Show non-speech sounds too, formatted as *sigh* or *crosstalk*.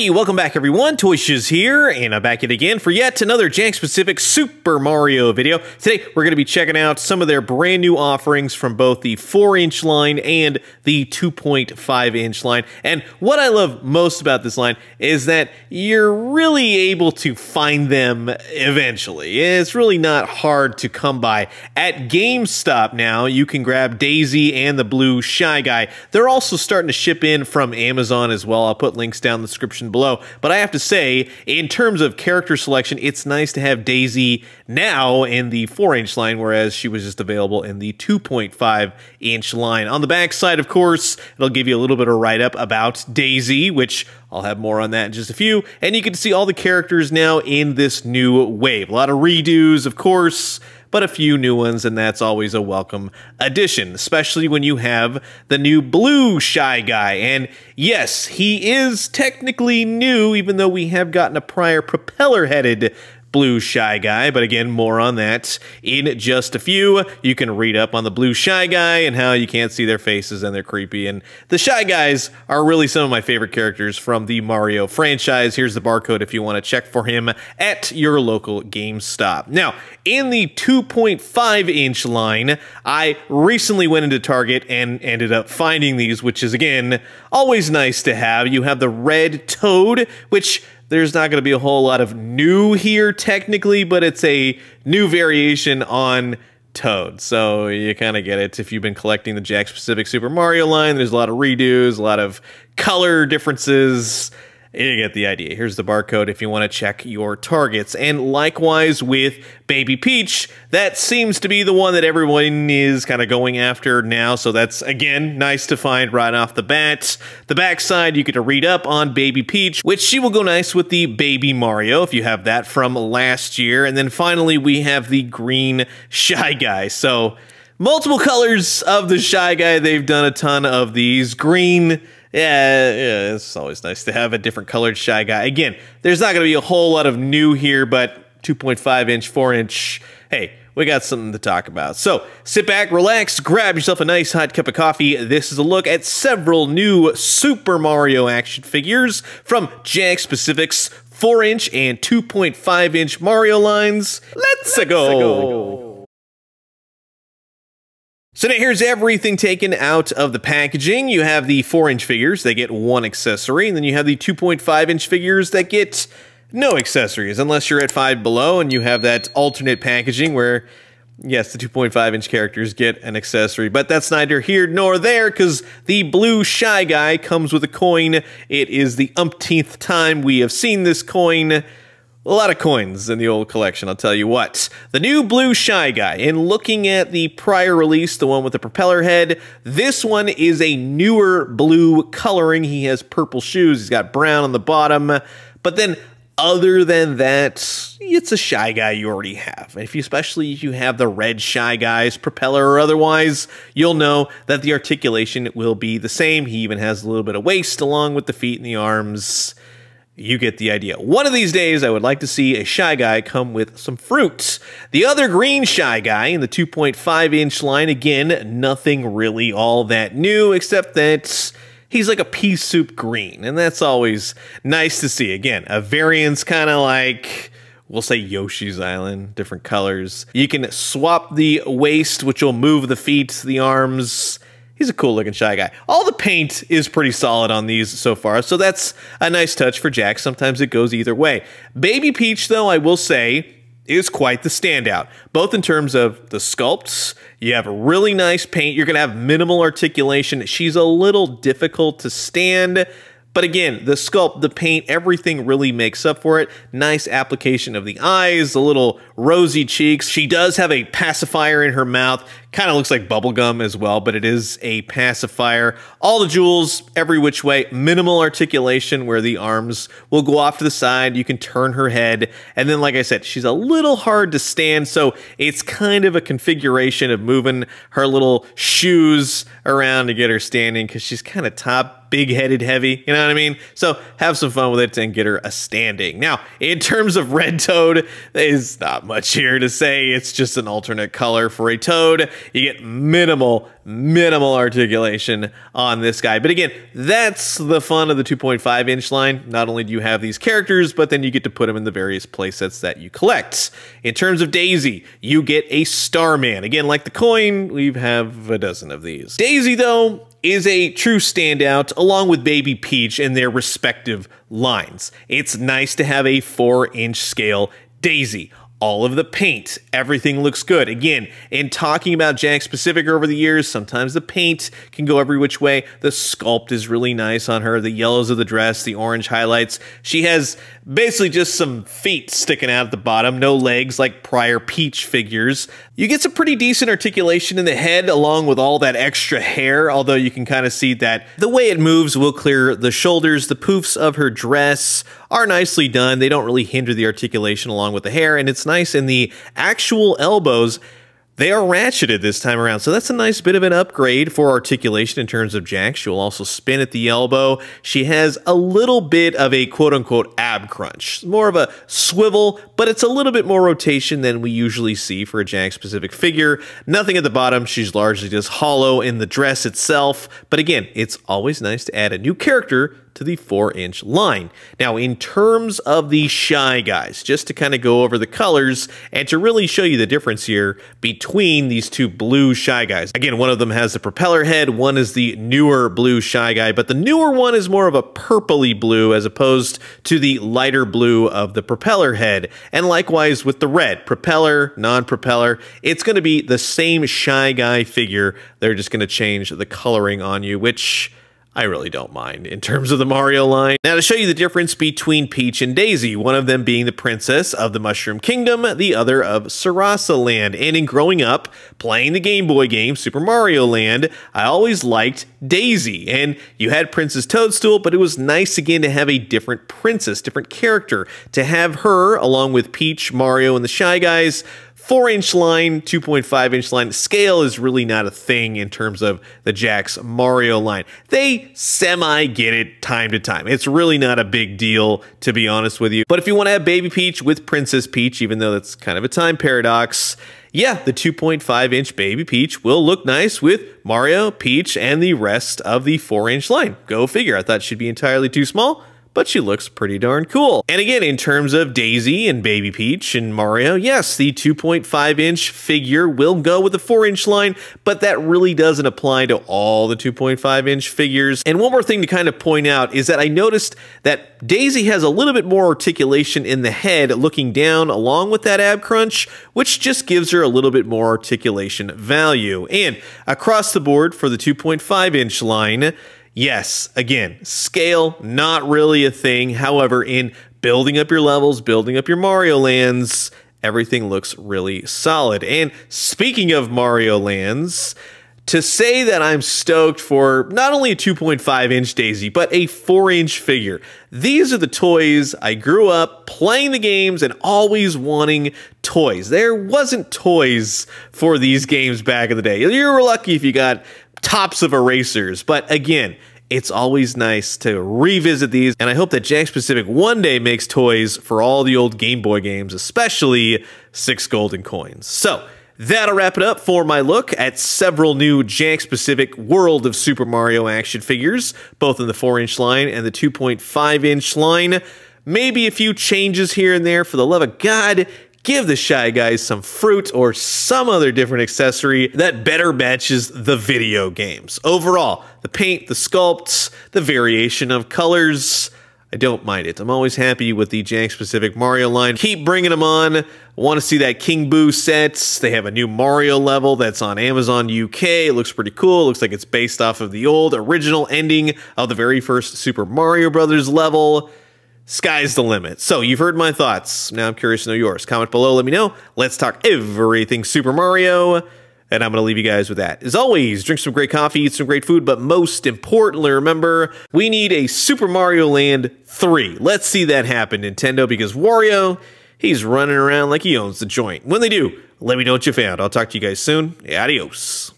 Hey, welcome back everyone, Toy Shiz here, and I'm back yet again for yet another Jakks Pacific Super Mario video. Today, we're going to be checking out some of their brand new offerings from both the 4-inch line and the 2.5-inch line. And what I love most about this line is that you're really able to find them eventually. It's really not hard to come by. At GameStop now, you can grab Daisy and the blue Shy Guy. They're also starting to ship in from Amazon as well. I'll put links down the description below. But I have to say, in terms of character selection, it's nice to have Daisy now in the 4 inch line, whereas she was just available in the 2.5 inch line. On the back side, of course, it'll give you a little bit of write up about Daisy, which I'll have more on that in just a few. And you can see all the characters now in this new wave. A lot of redos, of course but a few new ones, and that's always a welcome addition, especially when you have the new blue Shy Guy. And yes, he is technically new, even though we have gotten a prior propeller headed Blue Shy Guy, but again, more on that in just a few. You can read up on the Blue Shy Guy and how you can't see their faces and they're creepy. And the Shy Guys are really some of my favorite characters from the Mario franchise. Here's the barcode if you want to check for him at your local GameStop. Now, in the 2.5 inch line, I recently went into Target and ended up finding these, which is again always nice to have. You have the red toad, which there's not going to be a whole lot of new here technically, but it's a new variation on Toad. So you kind of get it. If you've been collecting the Jakks Pacific Super Mario line, there's a lot of redos, a lot of color differences you get the idea. Here's the barcode if you want to check your targets. And likewise with Baby Peach, that seems to be the one that everyone is kind of going after now. So that's, again, nice to find right off the bat. The backside, you get to read up on Baby Peach, which she will go nice with the Baby Mario if you have that from last year. And then finally, we have the green *laughs* Shy Guy. So multiple colors of the Shy Guy. They've done a ton of these. Green yeah, yeah, it's always nice to have a different colored Shy Guy. Again, there's not going to be a whole lot of new here, but 2.5 inch, 4 inch, hey, we got something to talk about. So sit back, relax, grab yourself a nice hot cup of coffee. This is a look at several new Super Mario action figures from Jakks Pacific's 4 inch and 2.5 inch Mario lines. Let's, Let's go. go. So now here's everything taken out of the packaging. You have the 4-inch figures, they get one accessory, and then you have the 2.5-inch figures that get no accessories, unless you're at 5 below and you have that alternate packaging where, yes, the 2.5-inch characters get an accessory. But that's neither here nor there, because the blue Shy Guy comes with a coin. It is the umpteenth time we have seen this coin a lot of coins in the old collection, I'll tell you what. The new Blue Shy Guy, in looking at the prior release, the one with the propeller head, this one is a newer blue coloring. He has purple shoes, he's got brown on the bottom, but then other than that, it's a Shy Guy you already have. If you, especially if you have the red Shy Guys, propeller or otherwise, you'll know that the articulation will be the same. He even has a little bit of waist along with the feet and the arms. You get the idea. One of these days, I would like to see a Shy Guy come with some fruits. The other green Shy Guy in the 2.5 inch line, again, nothing really all that new, except that he's like a pea soup green, and that's always nice to see. Again, a variance kind of like we'll say Yoshi's Island, different colors. You can swap the waist, which will move the feet, the arms, he's a cool looking shy guy. All the paint is pretty solid on these so far, so that's a nice touch for Jakks. Sometimes it goes either way. Baby Peach, though, I will say, is quite the standout, both in terms of the sculpts. You have a really nice paint. You're going to have minimal articulation. She's a little difficult to stand. But again, the sculpt, the paint, everything really makes up for it. Nice application of the eyes, the little rosy cheeks. She does have a pacifier in her mouth. Kind of looks like bubblegum as well, but it is a pacifier. All the jewels, every which way. Minimal articulation where the arms will go off to the side. You can turn her head. And then, like I said, she's a little hard to stand. So it's kind of a configuration of moving her little shoes around to get her standing because she's kind of top big headed heavy. You know what I mean? So have some fun with it and get her a standing. Now, in terms of Red Toad, there's not much here to say. It's just an alternate color for a toad. You get minimal, minimal articulation on this guy. But again, that's the fun of the 2.5 inch line. Not only do you have these characters, but then you get to put them in the various playsets that you collect. In terms of Daisy, you get a Starman. Again, like the coin, we have a dozen of these. Daisy, though, is a true standout along with Baby Peach in their respective lines. It's nice to have a 4 inch scale Daisy all of the paint. Everything looks good. Again, in talking about Jakks Pacific over the years, sometimes the paint can go every which way. The sculpt is really nice on her. The yellows of the dress, the orange highlights. She has basically just some feet sticking out at the bottom, no legs like prior Peach figures. You get some pretty decent articulation in the head along with all that extra hair, although you can kind of see that the way it moves will clear the shoulders. The poofs of her dress are nicely done. They don't really hinder the articulation along with the hair, and it's nice in the actual elbows they are ratcheted this time around, so that's a nice bit of an upgrade for articulation in terms of Jakks. She'll also spin at the elbow. She has a little bit of a quote-unquote ab crunch. More of a swivel, but it's a little bit more rotation than we usually see for a Jakks-Pacific figure. Nothing at the bottom. She's largely just hollow in the dress itself. But again, it's always nice to add a new character to the 4 inch line. Now, in terms of the Shy Guys, just to kind of go over the colors and to really show you the difference here between these two blue Shy Guys. Again, one of them has the propeller head, one is the newer blue Shy Guy, but the newer one is more of a purpley blue as opposed to the lighter blue of the propeller head. And likewise with the red, propeller, non-propeller, it's going to be the same Shy Guy figure. They're just going to change the coloring on you, which I really don't mind in terms of the Mario line. Now to show you the difference between Peach and Daisy, one of them being the princess of the Mushroom Kingdom, the other of Sarasaland. And in growing up, playing the Game Boy game, Super Mario Land, I always liked Daisy. And you had Princess Toadstool, but it was nice again to have a different princess, different character, to have her along with Peach, Mario, and the Shy Guys 4 inch line, 2.5 inch line. Scale is really not a thing in terms of the Jakks Mario line. They semi get it time to time. It's really not a big deal, to be honest with you. But if you want to have Baby Peach with Princess Peach, even though that's kind of a time paradox, yeah, the 2.5 inch Baby Peach will look nice with Mario, Peach, and the rest of the 4 inch line. Go figure. I thought she'd be entirely too small but she looks pretty darn cool. And again, in terms of Daisy and Baby Peach and Mario, yes, the 2.5 inch figure will go with the 4 inch line, but that really doesn't apply to all the 2.5 inch figures. And one more thing to kind of point out is that I noticed that Daisy has a little bit more articulation in the head looking down along with that ab crunch, which just gives her a little bit more articulation value. And across the board for the 2.5 inch line, Yes, again, scale, not really a thing. However, in building up your levels, building up your Mario lands, everything looks really solid. And speaking of Mario lands, to say that I'm stoked for not only a 2.5 inch Daisy, but a 4 inch figure. These are the toys I grew up playing the games and always wanting toys. There wasn't toys for these games back in the day. You were lucky if you got tops of erasers. But again, it's always nice to revisit these, and I hope that Jakks Pacific one day makes toys for all the old Game Boy games, especially Six Golden Coins. So, That'll wrap it up for my look at several new Jakks Pacific World of Super Mario action figures, both in the 4 inch line and the 2.5 inch line. Maybe a few changes here and there. For the love of God, give the Shy Guys some fruit or some other different accessory that better matches the video games. Overall, the paint, the sculpts, the variation of colors, I don't mind it. I'm always happy with the Jakks Pacific Mario line. Keep bringing them on. Want to see that King Boo sets. They have a new Mario level that's on Amazon UK. It looks pretty cool. It looks like it's based off of the old original ending of the very first Super Mario Brothers level sky's the limit. So you've heard my thoughts. Now I'm curious to know yours. Comment below, let me know. Let's talk everything Super Mario. And I'm going to leave you guys with that. As always, drink some great coffee, eat some great food, but most importantly, remember, we need a Super Mario Land 3. Let's see that happen, Nintendo, because Wario, he's running around like he owns the joint. When they do, let me know what you found. I'll talk to you guys soon. Adios.